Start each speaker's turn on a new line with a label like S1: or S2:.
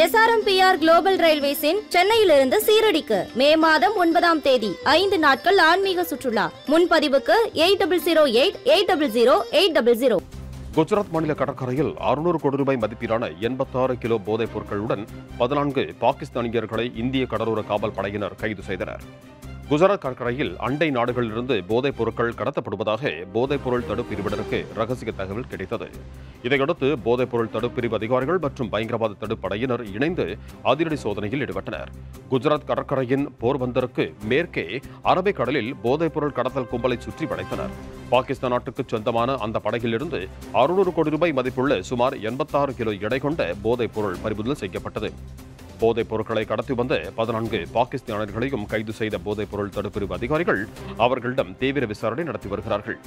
S1: SRMPR global ரயில்வேஸின் சென்னையிலிருந்து சீரடிக்கு மே மாதம் ஒன்பதாம் தேதி ஐந்து நாட்கள் ஆன்மீக சுற்றுலா. முன்பதிவுக்கு eight double zero eight eight double zero eight double zero.
S2: Gujarat மாநில கடற்கரையில் அறுநூறு கோடி ரூபாய் மதிப்பிலான எண்பத்தாறு கிலோ போதைப் பொருட்களுடன் பதினான்கு பாகிஸ்தானியர்களை இந்திய கடலோர காவல் படையினர் கைது செய்தனர். குஜராத் கடற்கரையில் அண்டை நாடுகளிலிருந்து போதைப் பொருட்கள் கடத்தப்படுவதாக போதைப் பொருள் தடுப்பு பிரிவினருக்கு ரகசிய தகவல் கிடைத்தது. இதையடுத்து போதைப் பொருள் தடுப்பு பிரிவு அதிகாரிகள் மற்றும் பயங்கரவாத தடுப்பு படையினர் இணைந்து அதிரடி சோதனையில் ஈடுபட்டனர். குஜராத் கடற்கரையின் போர்பந்தருக்கு மேற்கே அரபிக் கடலில் போதைப் பொருள் கடத்தல் கும்பலை சுற்றி படைத்தனர். பாகிஸ்தான் நாட்டுக்கு சொந்தமான அந்த படகிலிருந்து அறுநூறு கோடி ரூபாய் மதிப்புள்ள சுமார் எண்பத்தாறு கிலோ எடை கொண்ட போதைப் பொருள் பறிமுதல் செய்யப்பட்டது. போதைப் பொருட்களை கடத்தி வந்த பதினான்கு பாகிஸ்தானர்களையும் கைது செய்த போதைப் பொருள் தடுப்பிரிவு அதிகாரிகள் அவர்களிடம் தீவிர விசாரணை நடத்தி வருகிறார்கள்.